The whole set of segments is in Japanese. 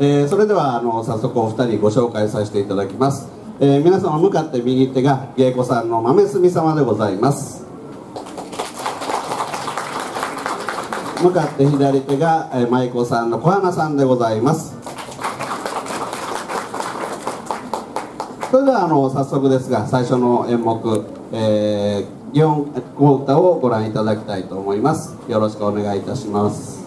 えー、それではあの早速お二人ご紹介させていただきます、えー、皆様向かって右手が芸妓さんの豆炭様でございます。向かって左手が、えー、舞妓さんの小花さんでございます。それではあの早速ですが最初の演目、えー、4歌をご覧いただきたいと思います。よろしくお願いいたします。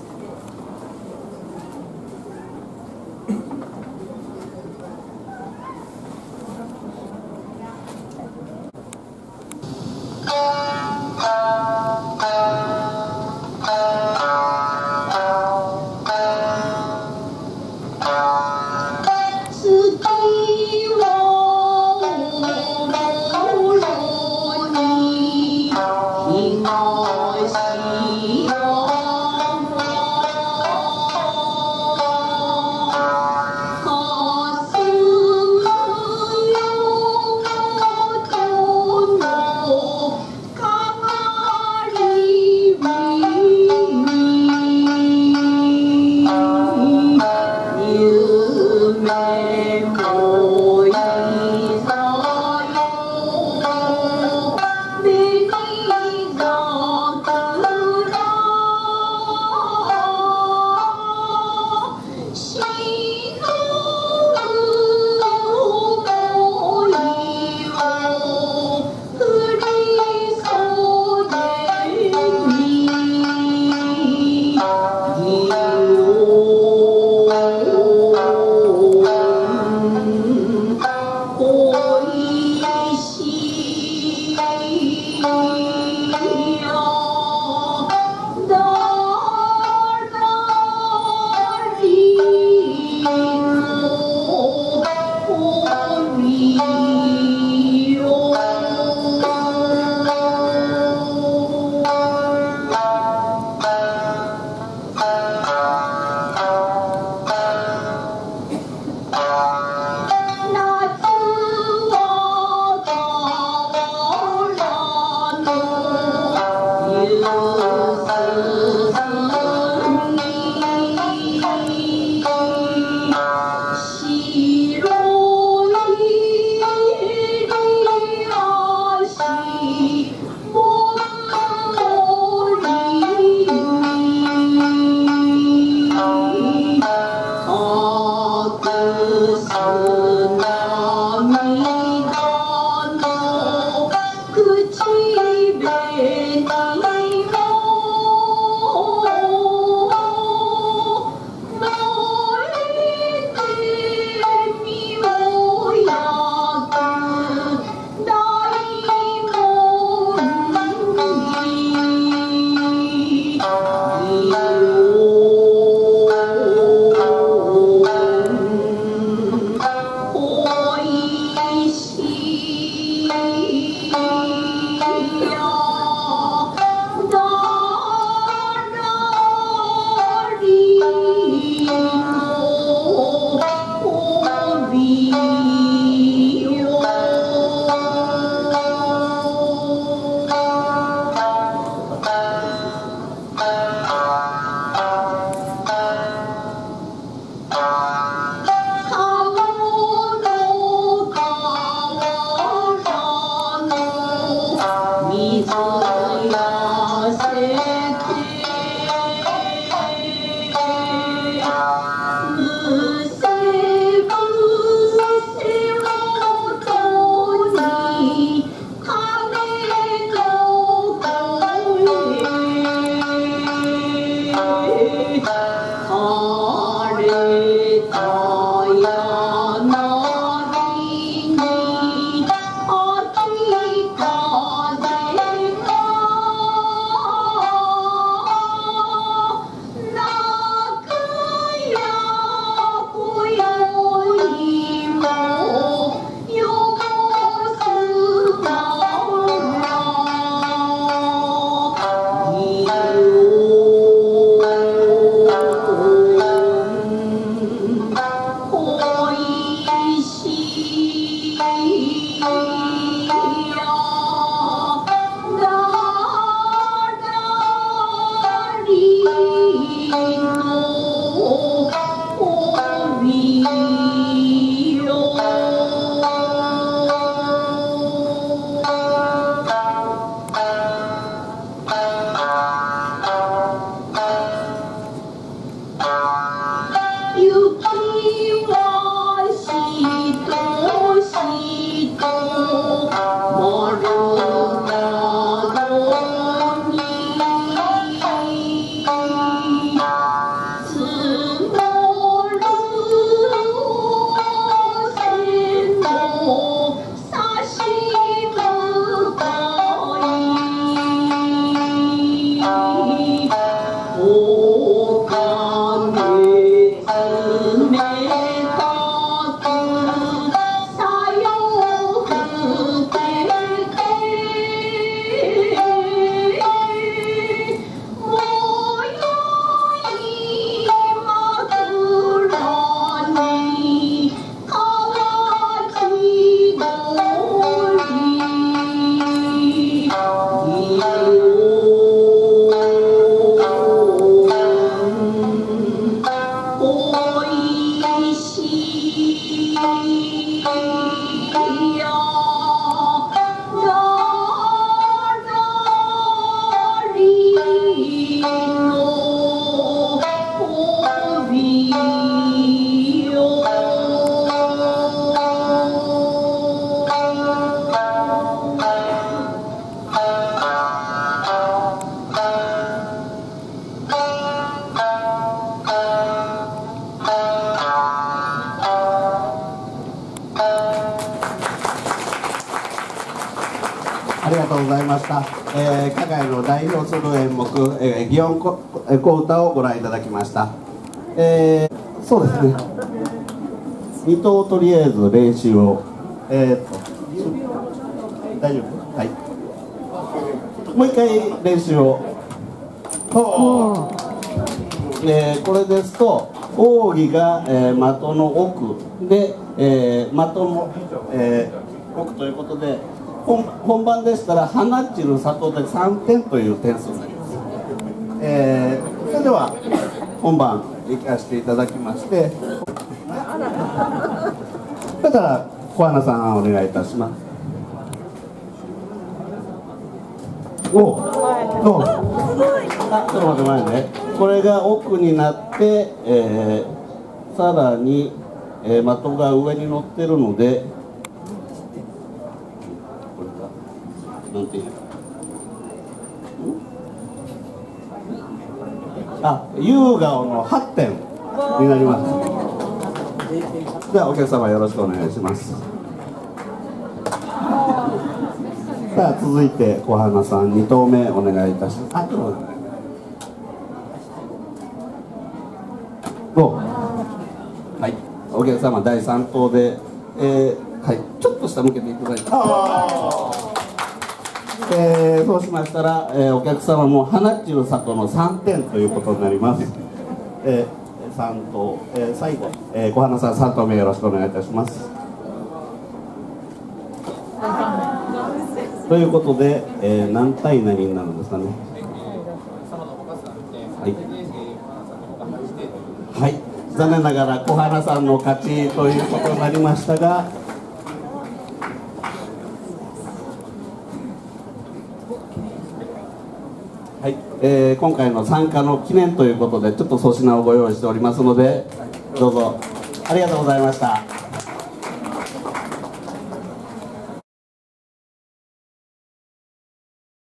ど。ありがとうございました。えー、加賀の代表する演目、えー、祇園小小歌をご覧いただきました。えー、そうですね。二頭とりあえず練習を、えー、っと、大丈夫？はい。もう一回練習を。えー、これですと扇が、えー、的の奥で、えー、的の、えー、奥ということで本本番でしたら花散る里で3点という点数になります、えー、それでは本番行かせていただきまして。それから小花さんお願いいたします。おおあちょっと待って前ね。これが奥になって、えー、さらに、えー、的が上に乗ってるのでこれかなんていうの？あ優雅の8点になります。ではお客様よろしくお願いします。さあ続いて小花さん2投目お願いいたします。あちょっと待っておはい。お客様第3投で、えーはい、ちょっと下向けていただいてえーそうしましたら、えーお客様も花散る里の3点ということになります、えー、3投、えー最後、えー小花さん3投目よろしくお願いいたします。ということで、えー何対何になるんですかね。はい、はい、残念ながら小原さんの勝ちということになりましたがはい、えー今回の参加の記念ということでちょっと粗品をご用意しておりますのでどうぞ。ありがとうございました。